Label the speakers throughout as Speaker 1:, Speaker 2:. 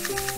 Speaker 1: Thank you.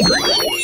Speaker 2: What?